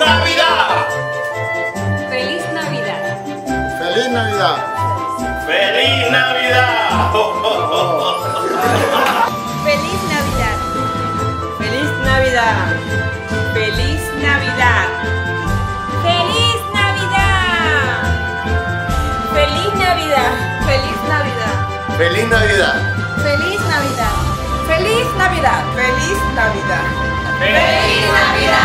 ¡Feliz Navidad! Feliz Navidad. Feliz Navidad. ¡Feliz Navidad! Feliz Navidad. ¡Feliz Navidad! ¡Feliz Navidad! Feliz Navidad. ¡Feliz Navidad! Feliz Navidad. Feliz Navidad. Feliz Navidad. ¡Feliz Navidad! ¡Feliz Navidad! ¡Feliz Navidad!